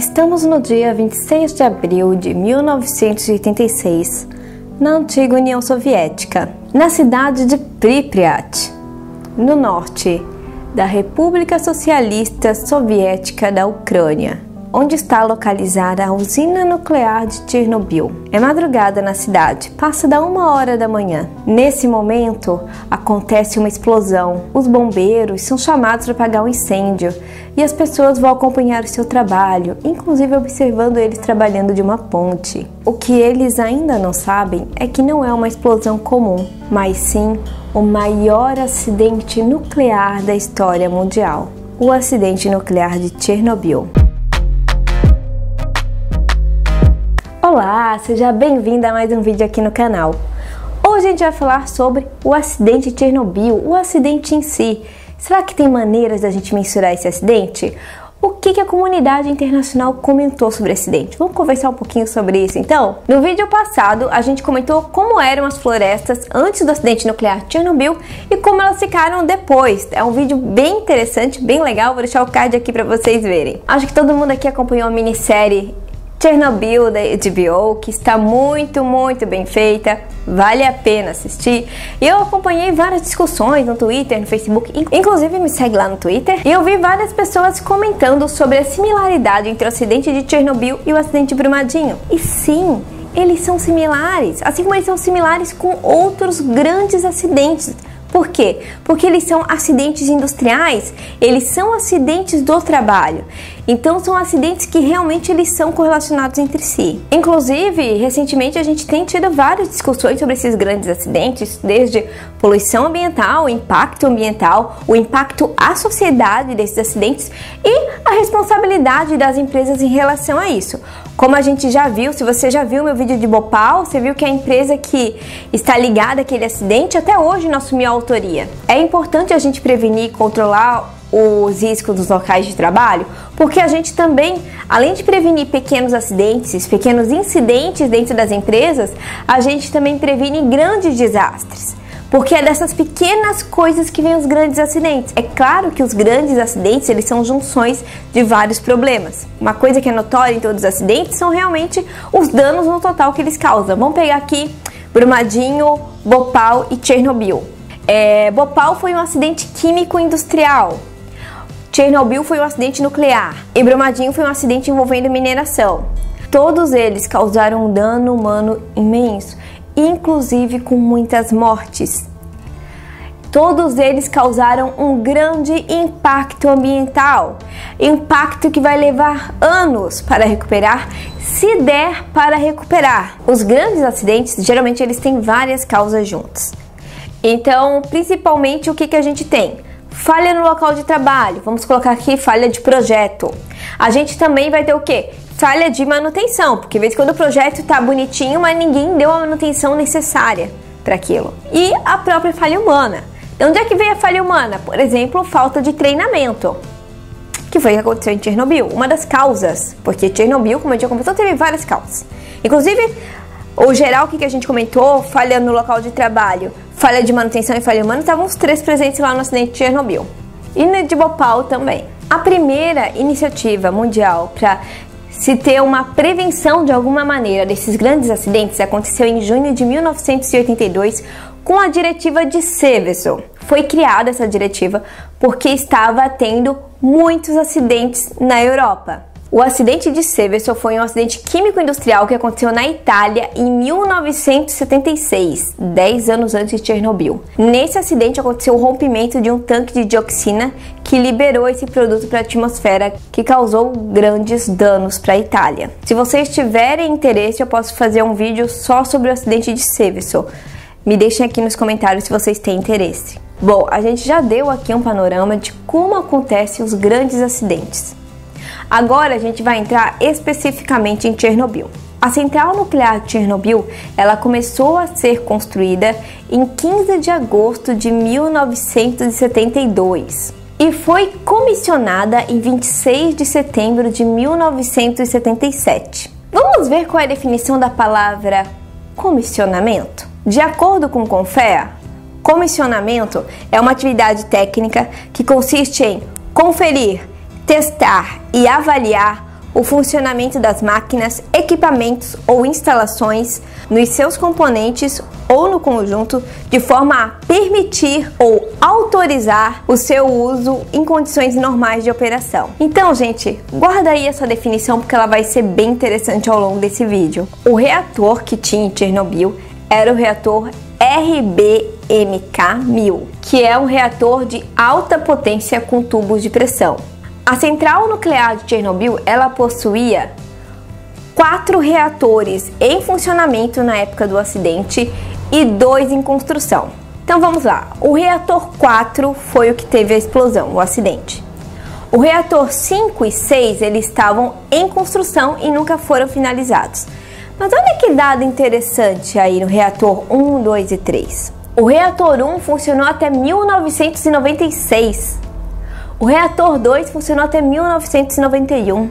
Estamos no dia 26 de abril de 1986, na antiga União Soviética, na cidade de Pripyat, no norte da República Socialista Soviética da Ucrânia onde está localizada a usina nuclear de Chernobyl. É madrugada na cidade, passa da uma hora da manhã. Nesse momento, acontece uma explosão. Os bombeiros são chamados para apagar o um incêndio e as pessoas vão acompanhar o seu trabalho, inclusive observando eles trabalhando de uma ponte. O que eles ainda não sabem é que não é uma explosão comum, mas sim o maior acidente nuclear da história mundial o acidente nuclear de Chernobyl. Olá, seja bem-vinda a mais um vídeo aqui no canal. Hoje a gente vai falar sobre o acidente de Chernobyl, o acidente em si. Será que tem maneiras da gente mensurar esse acidente? O que, que a comunidade internacional comentou sobre o acidente? Vamos conversar um pouquinho sobre isso então? No vídeo passado, a gente comentou como eram as florestas antes do acidente nuclear de Chernobyl e como elas ficaram depois. É um vídeo bem interessante, bem legal, vou deixar o card aqui para vocês verem. Acho que todo mundo aqui acompanhou a minissérie Chernobyl da HBO, que está muito, muito bem feita, vale a pena assistir. E eu acompanhei várias discussões no Twitter, no Facebook, inclusive me segue lá no Twitter, e eu vi várias pessoas comentando sobre a similaridade entre o acidente de Chernobyl e o acidente de Brumadinho. E sim, eles são similares, assim como eles são similares com outros grandes acidentes por quê? Porque eles são acidentes industriais, eles são acidentes do trabalho. Então são acidentes que realmente eles são correlacionados entre si. Inclusive, recentemente a gente tem tido várias discussões sobre esses grandes acidentes, desde poluição ambiental, impacto ambiental, o impacto à sociedade desses acidentes e a responsabilidade das empresas em relação a isso. Como a gente já viu, se você já viu meu vídeo de Bhopal, você viu que a empresa que está ligada àquele acidente até hoje assumiu a autoria. É importante a gente prevenir e controlar os riscos dos locais de trabalho, porque a gente também, além de prevenir pequenos acidentes, pequenos incidentes dentro das empresas, a gente também previne grandes desastres. Porque é dessas pequenas coisas que vêm os grandes acidentes. É claro que os grandes acidentes, eles são junções de vários problemas. Uma coisa que é notória em todos os acidentes são realmente os danos no total que eles causam. Vamos pegar aqui Brumadinho, Bhopal e Chernobyl. É, Bhopal foi um acidente químico industrial. Chernobyl foi um acidente nuclear. E Brumadinho foi um acidente envolvendo mineração. Todos eles causaram um dano humano imenso inclusive com muitas mortes. Todos eles causaram um grande impacto ambiental, impacto que vai levar anos para recuperar, se der para recuperar. Os grandes acidentes, geralmente eles têm várias causas juntas. Então, principalmente o que, que a gente tem? Falha no local de trabalho, vamos colocar aqui falha de projeto. A gente também vai ter o que? falha de manutenção, porque vezes quando o projeto está bonitinho, mas ninguém deu a manutenção necessária para aquilo. E a própria falha humana. De onde é que veio a falha humana? Por exemplo, falta de treinamento, que foi o que aconteceu em Chernobyl. Uma das causas, porque Chernobyl, como eu já comentou, teve várias causas. Inclusive, o geral que a gente comentou, falha no local de trabalho, falha de manutenção e falha humana, estavam os três presentes lá no acidente de Chernobyl. E no de Bhopal também. A primeira iniciativa mundial para se ter uma prevenção de alguma maneira desses grandes acidentes aconteceu em junho de 1982 com a diretiva de Seveso. Foi criada essa diretiva porque estava tendo muitos acidentes na Europa. O acidente de Seveso foi um acidente químico-industrial que aconteceu na Itália em 1976, 10 anos antes de Chernobyl. Nesse acidente aconteceu o rompimento de um tanque de dioxina que liberou esse produto para a atmosfera, que causou grandes danos para a Itália. Se vocês tiverem interesse, eu posso fazer um vídeo só sobre o acidente de Seveso. Me deixem aqui nos comentários se vocês têm interesse. Bom, a gente já deu aqui um panorama de como acontecem os grandes acidentes. Agora a gente vai entrar especificamente em Chernobyl. A central nuclear de Chernobyl, ela começou a ser construída em 15 de agosto de 1972 e foi comissionada em 26 de setembro de 1977. Vamos ver qual é a definição da palavra comissionamento? De acordo com Confea, comissionamento é uma atividade técnica que consiste em conferir testar e avaliar o funcionamento das máquinas, equipamentos ou instalações nos seus componentes ou no conjunto, de forma a permitir ou autorizar o seu uso em condições normais de operação. Então, gente, guarda aí essa definição porque ela vai ser bem interessante ao longo desse vídeo. O reator que tinha em Chernobyl era o reator RBMK-1000, que é um reator de alta potência com tubos de pressão. A central nuclear de Chernobyl, ela possuía quatro reatores em funcionamento na época do acidente e dois em construção. Então vamos lá. O reator 4 foi o que teve a explosão, o acidente. O reator 5 e 6 eles estavam em construção e nunca foram finalizados. Mas olha que dado interessante aí no reator 1, 2 e 3. O reator 1 funcionou até 1996. O reator 2 funcionou até 1991.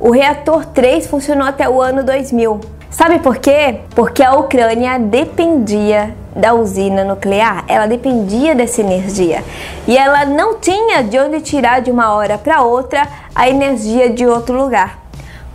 O reator 3 funcionou até o ano 2000. Sabe por quê? Porque a Ucrânia dependia da usina nuclear, ela dependia dessa energia e ela não tinha de onde tirar de uma hora para outra a energia de outro lugar.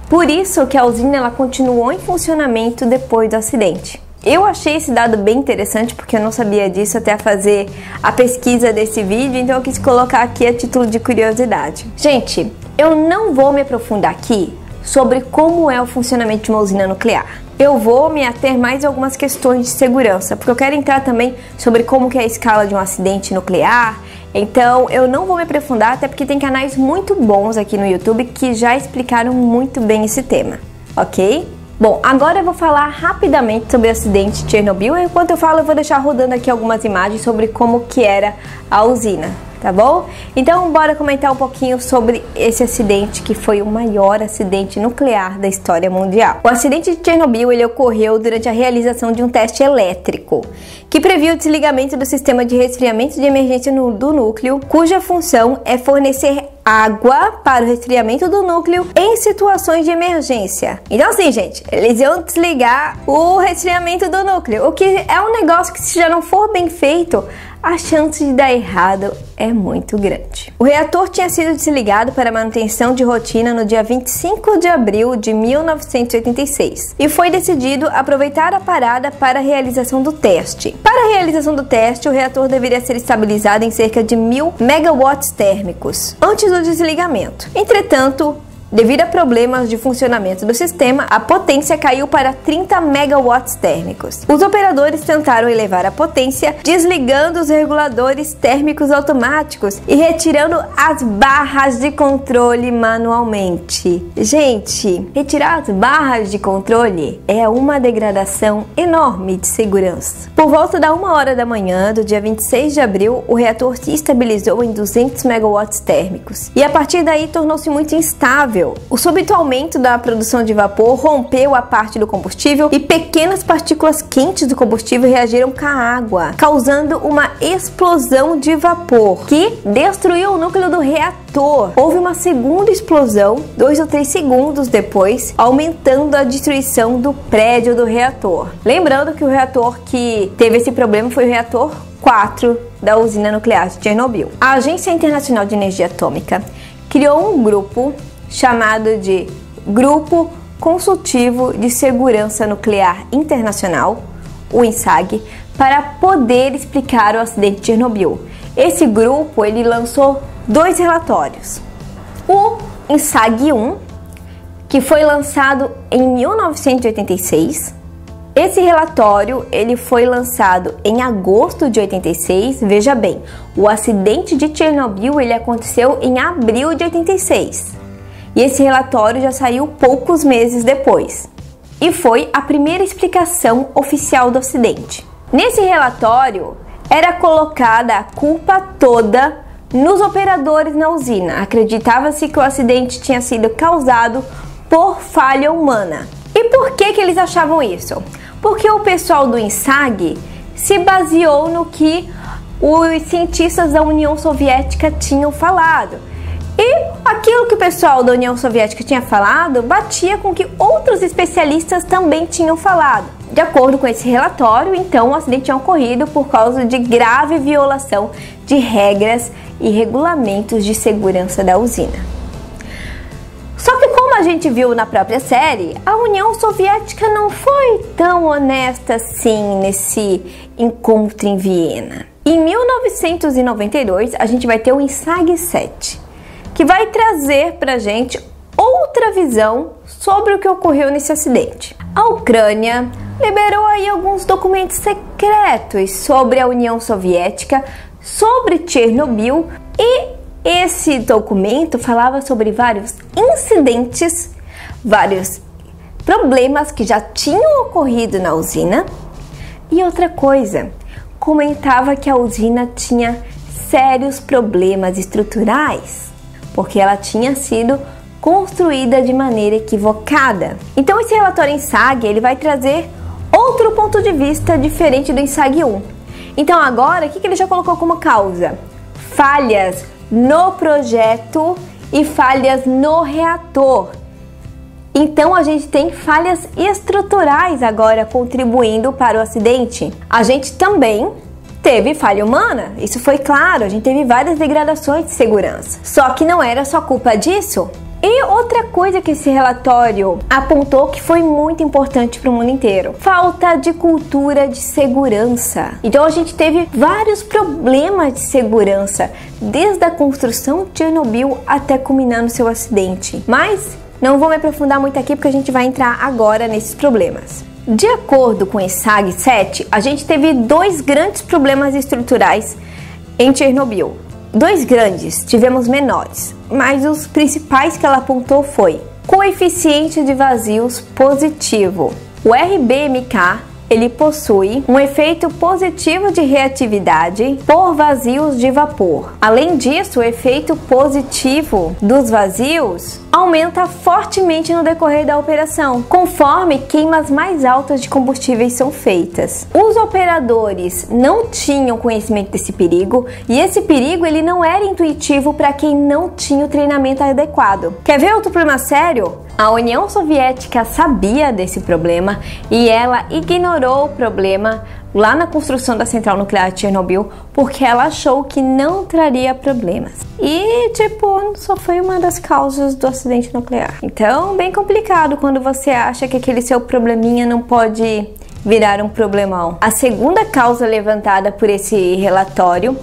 Por isso que a usina ela continuou em funcionamento depois do acidente. Eu achei esse dado bem interessante porque eu não sabia disso até fazer a pesquisa desse vídeo, então eu quis colocar aqui a título de curiosidade. Gente, eu não vou me aprofundar aqui sobre como é o funcionamento de uma usina nuclear. Eu vou me ater mais a algumas questões de segurança, porque eu quero entrar também sobre como que é a escala de um acidente nuclear, então eu não vou me aprofundar, até porque tem canais muito bons aqui no YouTube que já explicaram muito bem esse tema, ok? Bom, agora eu vou falar rapidamente sobre o acidente de Chernobyl. Enquanto eu falo, eu vou deixar rodando aqui algumas imagens sobre como que era a usina tá bom? Então, bora comentar um pouquinho sobre esse acidente que foi o maior acidente nuclear da história mundial. O acidente de Chernobyl ele ocorreu durante a realização de um teste elétrico que previu o desligamento do sistema de resfriamento de emergência do núcleo, cuja função é fornecer água para o resfriamento do núcleo em situações de emergência. Então assim, gente, eles iam desligar o resfriamento do núcleo, o que é um negócio que se já não for bem feito, a chance de dar errado é muito grande. O reator tinha sido desligado para manutenção de rotina no dia 25 de abril de 1986 e foi decidido aproveitar a parada para a realização do teste. Para a realização do teste, o reator deveria ser estabilizado em cerca de 1000 megawatts térmicos antes do desligamento. Entretanto, Devido a problemas de funcionamento do sistema, a potência caiu para 30 megawatts térmicos. Os operadores tentaram elevar a potência, desligando os reguladores térmicos automáticos e retirando as barras de controle manualmente. Gente, retirar as barras de controle é uma degradação enorme de segurança. Por volta da 1 hora da manhã do dia 26 de abril, o reator se estabilizou em 200 megawatts térmicos e a partir daí tornou-se muito instável o súbito aumento da produção de vapor rompeu a parte do combustível e pequenas partículas quentes do combustível reagiram com a água, causando uma explosão de vapor que destruiu o núcleo do reator. Houve uma segunda explosão, dois ou três segundos depois, aumentando a destruição do prédio do reator. Lembrando que o reator que teve esse problema foi o reator 4 da usina nuclear de Chernobyl. A Agência Internacional de Energia Atômica criou um grupo chamado de Grupo Consultivo de Segurança Nuclear Internacional, o INSAG, para poder explicar o acidente de Chernobyl. Esse grupo ele lançou dois relatórios. O INSAG 1, que foi lançado em 1986. Esse relatório ele foi lançado em agosto de 86. Veja bem, o acidente de Chernobyl ele aconteceu em abril de 86 e esse relatório já saiu poucos meses depois. E foi a primeira explicação oficial do acidente. Nesse relatório era colocada a culpa toda nos operadores na usina. Acreditava-se que o acidente tinha sido causado por falha humana. E por que, que eles achavam isso? Porque o pessoal do INSAG se baseou no que os cientistas da União Soviética tinham falado e aquilo que o pessoal da União Soviética tinha falado batia com o que outros especialistas também tinham falado. De acordo com esse relatório, então o acidente tinha ocorrido por causa de grave violação de regras e regulamentos de segurança da usina. Só que como a gente viu na própria série, a União Soviética não foi tão honesta assim nesse encontro em Viena. Em 1992, a gente vai ter o INSAG 7, que vai trazer pra gente outra visão sobre o que ocorreu nesse acidente. A Ucrânia liberou aí alguns documentos secretos sobre a União Soviética, sobre Chernobyl e esse documento falava sobre vários incidentes, vários problemas que já tinham ocorrido na usina. E outra coisa, comentava que a usina tinha sérios problemas estruturais, porque ela tinha sido construída de maneira equivocada. Então esse relatório em SAG, ele vai trazer outro ponto de vista diferente do INSAG 1. Então agora, o que ele já colocou como causa? Falhas no projeto e falhas no reator. Então a gente tem falhas estruturais agora contribuindo para o acidente. A gente também teve falha humana, isso foi claro, a gente teve várias degradações de segurança. Só que não era só culpa disso. E outra coisa que esse relatório apontou que foi muito importante para o mundo inteiro: falta de cultura de segurança. Então a gente teve vários problemas de segurança, desde a construção de Chernobyl até culminar no seu acidente. Mas não vou me aprofundar muito aqui porque a gente vai entrar agora nesses problemas. De acordo com o SAG 7, a gente teve dois grandes problemas estruturais em Chernobyl dois grandes, tivemos menores, mas os principais que ela apontou foi coeficiente de vazios positivo. O RBMK ele possui um efeito positivo de reatividade por vazios de vapor. Além disso, o efeito positivo dos vazios aumenta fortemente no decorrer da operação, conforme queimas mais altas de combustíveis são feitas. Os operadores não tinham conhecimento desse perigo e esse perigo ele não era intuitivo para quem não tinha o treinamento adequado. Quer ver outro problema sério? A União Soviética sabia desse problema e ela ignorou o problema lá na construção da central nuclear de Chernobyl porque ela achou que não traria problemas. E, tipo, só foi uma das causas do acidente nuclear. Então, bem complicado quando você acha que aquele seu probleminha não pode virar um problemão. A segunda causa levantada por esse relatório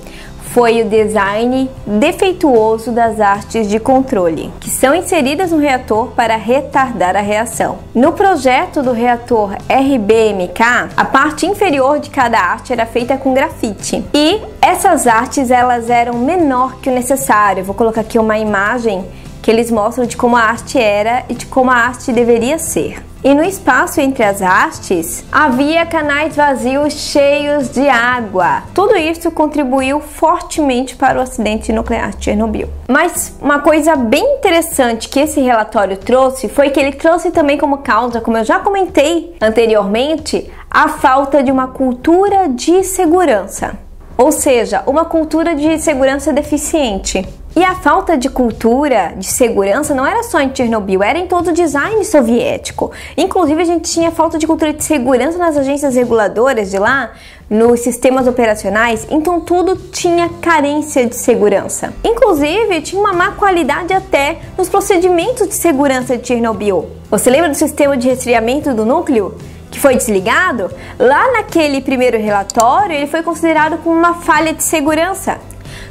foi o design defeituoso das artes de controle, que são inseridas no reator para retardar a reação. No projeto do reator RBMK, a parte inferior de cada arte era feita com grafite e essas artes elas eram menor que o necessário. vou colocar aqui uma imagem que eles mostram de como a arte era e de como a arte deveria ser e no espaço entre as hastes havia canais vazios cheios de água. Tudo isso contribuiu fortemente para o acidente nuclear de Chernobyl. Mas uma coisa bem interessante que esse relatório trouxe foi que ele trouxe também como causa, como eu já comentei anteriormente, a falta de uma cultura de segurança. Ou seja, uma cultura de segurança deficiente. E a falta de cultura de segurança não era só em Chernobyl, era em todo o design soviético. Inclusive, a gente tinha falta de cultura de segurança nas agências reguladoras de lá, nos sistemas operacionais, então tudo tinha carência de segurança. Inclusive, tinha uma má qualidade até nos procedimentos de segurança de Chernobyl. Você lembra do sistema de resfriamento do núcleo? Que foi desligado, lá naquele primeiro relatório ele foi considerado como uma falha de segurança.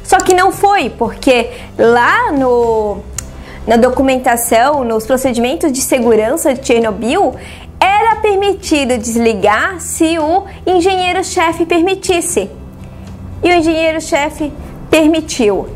Só que não foi, porque lá no, na documentação, nos procedimentos de segurança de Chernobyl, era permitido desligar se o engenheiro-chefe permitisse. E o engenheiro-chefe permitiu.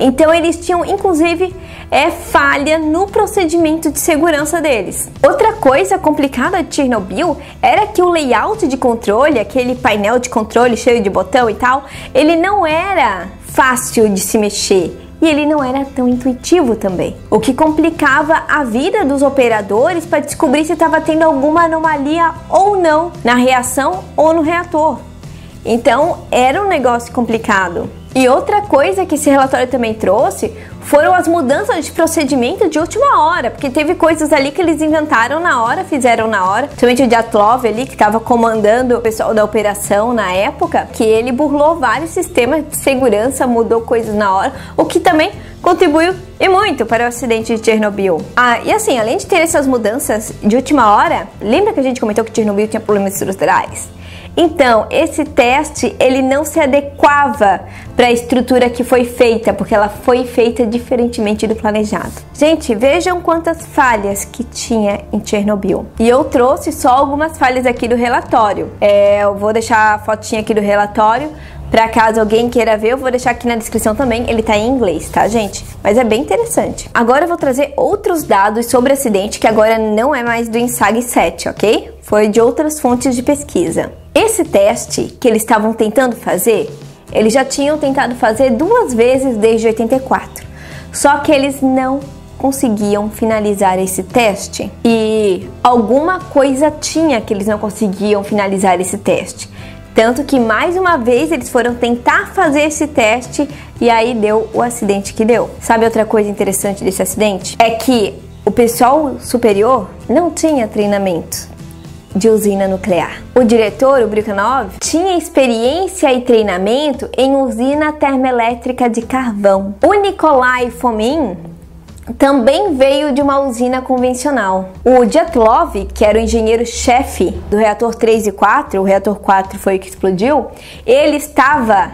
Então eles tinham inclusive é falha no procedimento de segurança deles. Outra coisa complicada de Chernobyl era que o layout de controle, aquele painel de controle cheio de botão e tal, ele não era fácil de se mexer e ele não era tão intuitivo também, o que complicava a vida dos operadores para descobrir se estava tendo alguma anomalia ou não na reação ou no reator. Então era um negócio complicado. E outra coisa que esse relatório também trouxe foram as mudanças de procedimento de última hora, porque teve coisas ali que eles inventaram na hora, fizeram na hora. Principalmente o Diatlov ali, que estava comandando o pessoal da operação na época, que ele burlou vários sistemas de segurança, mudou coisas na hora, o que também contribuiu e muito para o acidente de Chernobyl. Ah, e assim, além de ter essas mudanças de última hora, lembra que a gente comentou que Chernobyl tinha problemas estruturais? Então, esse teste ele não se adequava para a estrutura que foi feita, porque ela foi feita diferentemente do planejado. Gente, vejam quantas falhas que tinha em Chernobyl. E eu trouxe só algumas falhas aqui do relatório. É, eu vou deixar a fotinha aqui do relatório para caso alguém queira ver, eu vou deixar aqui na descrição também. Ele tá em inglês, tá, gente? Mas é bem interessante. Agora eu vou trazer outros dados sobre o acidente que agora não é mais do INSAG 7, ok? Foi de outras fontes de pesquisa. Esse teste que eles estavam tentando fazer, eles já tinham tentado fazer duas vezes desde 84. Só que eles não conseguiam finalizar esse teste e alguma coisa tinha que eles não conseguiam finalizar esse teste. Tanto que mais uma vez eles foram tentar fazer esse teste e aí deu o acidente que deu. Sabe outra coisa interessante desse acidente? É que o pessoal superior não tinha treinamento de usina nuclear. O diretor, o Brukhanov, tinha experiência e treinamento em usina termoelétrica de carvão. O Nikolai Fomin também veio de uma usina convencional. O Dyatlov, que era o engenheiro-chefe do reator 3 e 4, o reator 4 foi o que explodiu, ele estava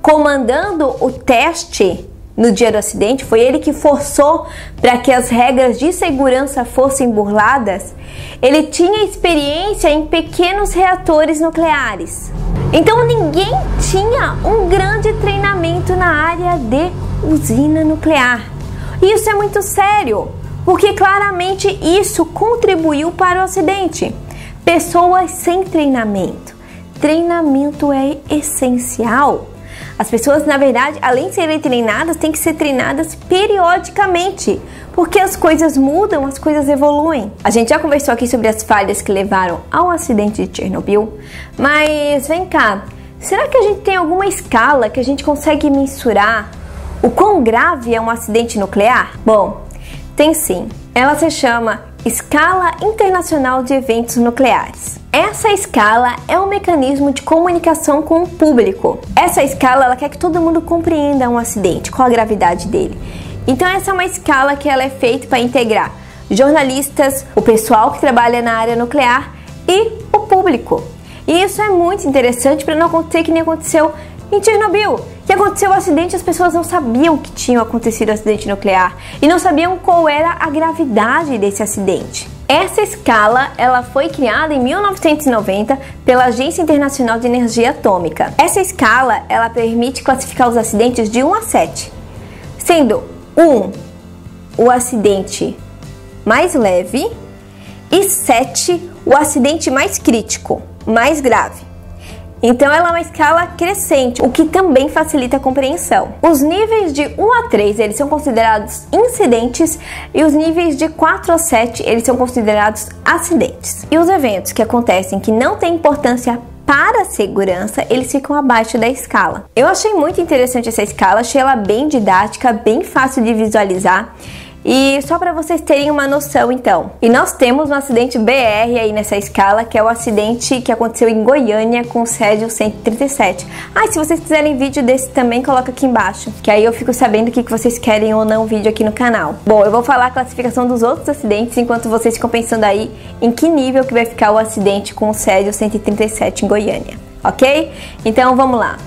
comandando o teste no dia do acidente, foi ele que forçou para que as regras de segurança fossem burladas. Ele tinha experiência em pequenos reatores nucleares. Então ninguém tinha um grande treinamento na área de usina nuclear. E isso é muito sério, porque claramente isso contribuiu para o acidente. Pessoas sem treinamento. Treinamento é essencial. As pessoas, na verdade, além de serem treinadas, têm que ser treinadas periodicamente, porque as coisas mudam, as coisas evoluem. A gente já conversou aqui sobre as falhas que levaram ao acidente de Chernobyl, mas vem cá, será que a gente tem alguma escala que a gente consegue mensurar o quão grave é um acidente nuclear? Bom, tem sim. Ela se chama Escala Internacional de Eventos Nucleares. Essa escala é um mecanismo de comunicação com o público. Essa escala ela quer que todo mundo compreenda um acidente, qual a gravidade dele. Então essa é uma escala que ela é feita para integrar jornalistas, o pessoal que trabalha na área nuclear e o público. E isso é muito interessante para não acontecer que nem aconteceu em Chernobyl, que aconteceu o acidente, as pessoas não sabiam que tinha acontecido o acidente nuclear e não sabiam qual era a gravidade desse acidente. Essa escala ela foi criada em 1990 pela Agência Internacional de Energia Atômica. Essa escala ela permite classificar os acidentes de 1 a 7, sendo 1 o acidente mais leve e 7 o acidente mais crítico, mais grave. Então ela é uma escala crescente, o que também facilita a compreensão. Os níveis de 1 a 3, eles são considerados incidentes e os níveis de 4 a 7, eles são considerados acidentes. E os eventos que acontecem que não têm importância para a segurança, eles ficam abaixo da escala. Eu achei muito interessante essa escala, achei ela bem didática, bem fácil de visualizar. E só para vocês terem uma noção, então. E nós temos um acidente BR aí nessa escala, que é o acidente que aconteceu em Goiânia com o Césio 137. Ah, se vocês quiserem vídeo desse também, coloca aqui embaixo, que aí eu fico sabendo o que vocês querem ou não vídeo aqui no canal. Bom, eu vou falar a classificação dos outros acidentes, enquanto vocês ficam pensando aí em que nível que vai ficar o acidente com o Césio 137 em Goiânia, ok? Então vamos lá.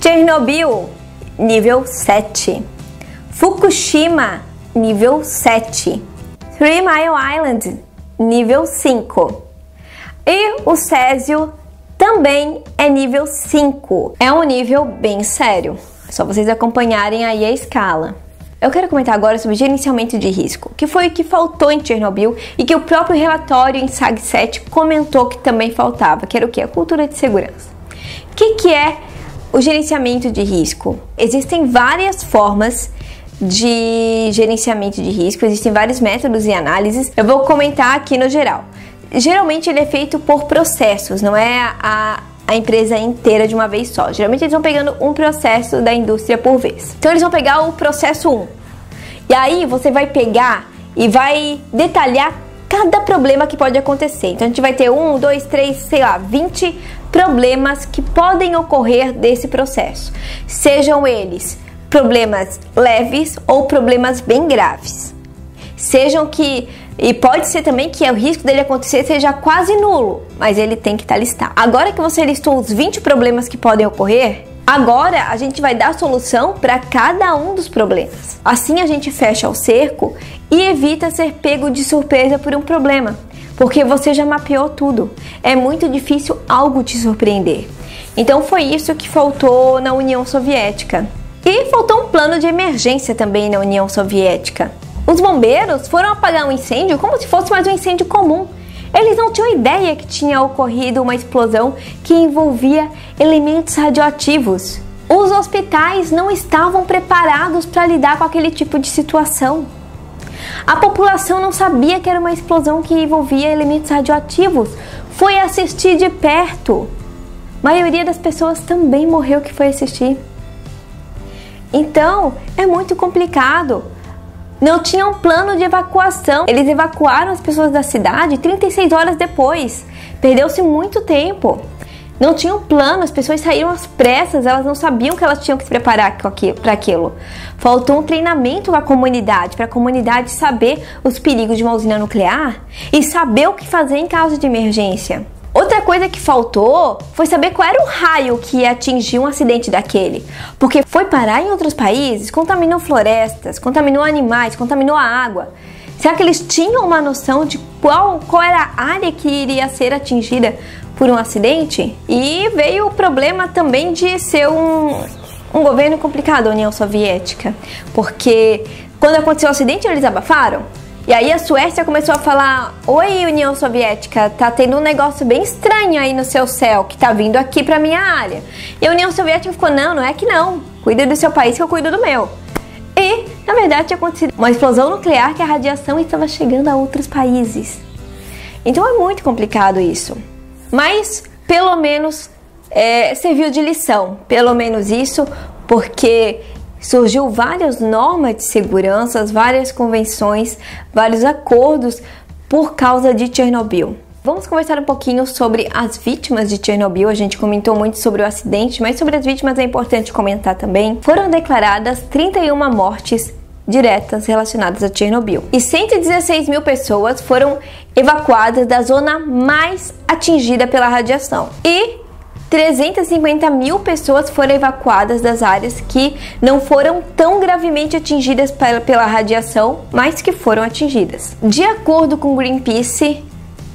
Chernobyl, nível 7. Fukushima, nível 7. Three Mile Island, nível 5. E o Césio também é nível 5. É um nível bem sério. Só vocês acompanharem aí a escala. Eu quero comentar agora sobre gerenciamento de risco, que foi o que faltou em Chernobyl e que o próprio relatório em SAG 7 comentou que também faltava, que era o que? A cultura de segurança. O que, que é o gerenciamento de risco? Existem várias formas de gerenciamento de risco, existem vários métodos e análises. Eu vou comentar aqui no geral. Geralmente ele é feito por processos, não é a, a empresa inteira de uma vez só. Geralmente eles vão pegando um processo da indústria por vez. Então eles vão pegar o processo 1. E aí você vai pegar e vai detalhar cada problema que pode acontecer. Então a gente vai ter um, dois, três, sei lá, 20 problemas que podem ocorrer desse processo. Sejam eles problemas leves ou problemas bem graves. Sejam que e pode ser também que o risco dele acontecer seja quase nulo, mas ele tem que estar listado. Agora que você listou os 20 problemas que podem ocorrer, agora a gente vai dar solução para cada um dos problemas. Assim a gente fecha o cerco e evita ser pego de surpresa por um problema, porque você já mapeou tudo. É muito difícil algo te surpreender. Então foi isso que faltou na União Soviética. E faltou um plano de emergência também na União Soviética. Os bombeiros foram apagar um incêndio como se fosse mais um incêndio comum. Eles não tinham ideia que tinha ocorrido uma explosão que envolvia elementos radioativos. Os hospitais não estavam preparados para lidar com aquele tipo de situação. A população não sabia que era uma explosão que envolvia elementos radioativos. Foi assistir de perto. A maioria das pessoas também morreu que foi assistir. Então, é muito complicado não tinha um plano de evacuação. Eles evacuaram as pessoas da cidade 36 horas depois. Perdeu-se muito tempo. Não tinha um plano, as pessoas saíram às pressas, elas não sabiam que elas tinham que se preparar para aquilo. Faltou um treinamento a comunidade, para a comunidade saber os perigos de uma usina nuclear e saber o que fazer em caso de emergência. Outra coisa que faltou foi saber qual era o raio que ia atingir um acidente daquele. Porque foi parar em outros países, contaminou florestas, contaminou animais, contaminou a água. Será que eles tinham uma noção de qual, qual era a área que iria ser atingida por um acidente? E veio o problema também de ser um, um governo complicado, a União Soviética. Porque quando aconteceu o acidente, eles abafaram. E aí a Suécia começou a falar: Oi, União Soviética, tá tendo um negócio bem estranho aí no seu céu que tá vindo aqui pra minha área. E a União Soviética ficou: Não, não é que não. Cuida do seu país que eu cuido do meu. E, na verdade, tinha acontecido uma explosão nuclear que a radiação estava chegando a outros países. Então é muito complicado isso. Mas, pelo menos, é, serviu de lição. Pelo menos isso, porque surgiu várias normas de segurança, várias convenções, vários acordos por causa de Chernobyl. Vamos conversar um pouquinho sobre as vítimas de Chernobyl. A gente comentou muito sobre o acidente, mas sobre as vítimas é importante comentar também. Foram declaradas 31 mortes diretas relacionadas a Chernobyl. E 116 mil pessoas foram evacuadas da zona mais atingida pela radiação. E 350 mil pessoas foram evacuadas das áreas que não foram tão gravemente atingidas pela radiação, mas que foram atingidas. De acordo com Greenpeace,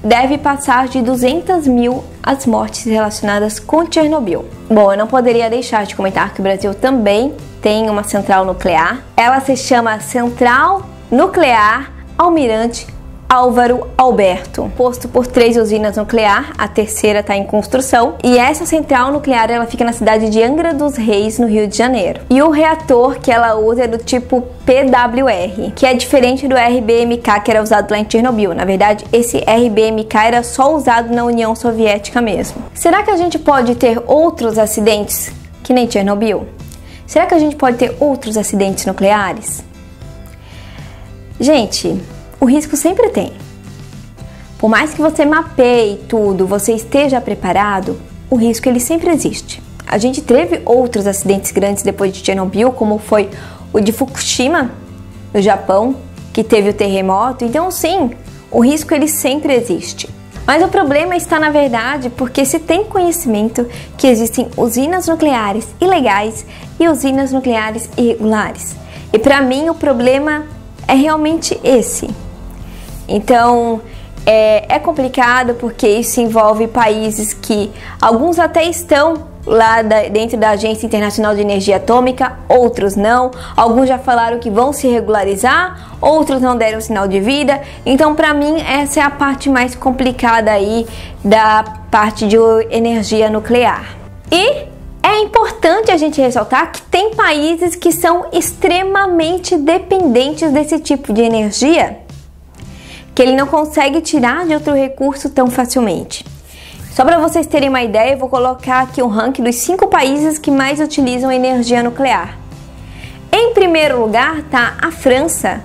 deve passar de 200 mil as mortes relacionadas com Chernobyl. Bom, eu não poderia deixar de comentar que o Brasil também tem uma central nuclear. Ela se chama Central Nuclear Almirante Álvaro Alberto, posto por três usinas nuclear, a terceira está em construção, e essa central nuclear ela fica na cidade de Angra dos Reis, no Rio de Janeiro. E o reator que ela usa é do tipo PWR, que é diferente do RBMK que era usado lá em Chernobyl. Na verdade, esse RBMK era só usado na União Soviética mesmo. Será que a gente pode ter outros acidentes que nem Chernobyl? Será que a gente pode ter outros acidentes nucleares? Gente, o risco sempre tem. Por mais que você mapeie tudo, você esteja preparado, o risco ele sempre existe. A gente teve outros acidentes grandes depois de Chernobyl, como foi o de Fukushima, no Japão, que teve o terremoto. Então, sim, o risco ele sempre existe. Mas o problema está na verdade porque se tem conhecimento que existem usinas nucleares ilegais e usinas nucleares irregulares. E para mim o problema é realmente esse. Então é, é complicado porque isso envolve países que alguns até estão lá da, dentro da Agência Internacional de Energia Atômica, outros não. Alguns já falaram que vão se regularizar, outros não deram sinal de vida. Então, para mim, essa é a parte mais complicada aí da parte de energia nuclear. E é importante a gente ressaltar que tem países que são extremamente dependentes desse tipo de energia que ele não consegue tirar de outro recurso tão facilmente. Só para vocês terem uma ideia, eu vou colocar aqui um ranking dos cinco países que mais utilizam energia nuclear. Em primeiro lugar está a França.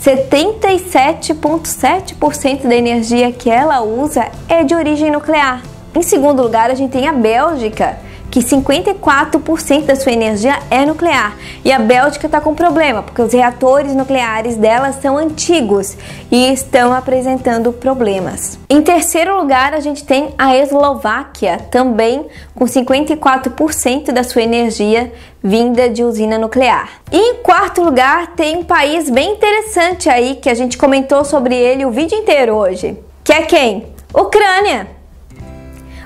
77,7% da energia que ela usa é de origem nuclear. Em segundo lugar, a gente tem a Bélgica, que 54% da sua energia é nuclear. E a Bélgica está com problema, porque os reatores nucleares dela são antigos e estão apresentando problemas. Em terceiro lugar, a gente tem a Eslováquia, também com 54% da sua energia vinda de usina nuclear. E em quarto lugar, tem um país bem interessante aí que a gente comentou sobre ele o vídeo inteiro hoje, que é quem? Ucrânia.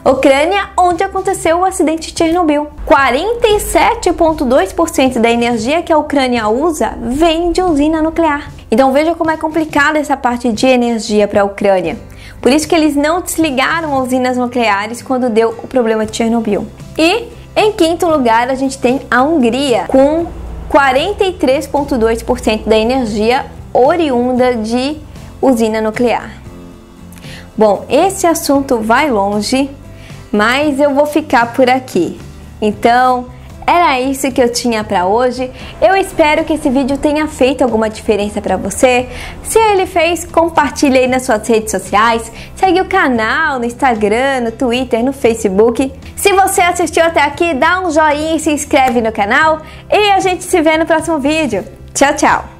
Ucrânia, onde aconteceu o acidente de Chernobyl. 47,2% da energia que a Ucrânia usa vem de usina nuclear. Então veja como é complicada essa parte de energia para a Ucrânia. Por isso que eles não desligaram usinas nucleares quando deu o problema de Chernobyl. E em quinto lugar, a gente tem a Hungria com 43,2% da energia oriunda de usina nuclear. Bom, esse assunto vai longe, mas eu vou ficar por aqui. Então, era isso que eu tinha para hoje. Eu espero que esse vídeo tenha feito alguma diferença para você. Se ele fez, compartilhe aí nas suas redes sociais. Segue o canal no Instagram, no Twitter, no Facebook. Se você assistiu até aqui, dá um joinha e se inscreve no canal. E a gente se vê no próximo vídeo. Tchau, tchau!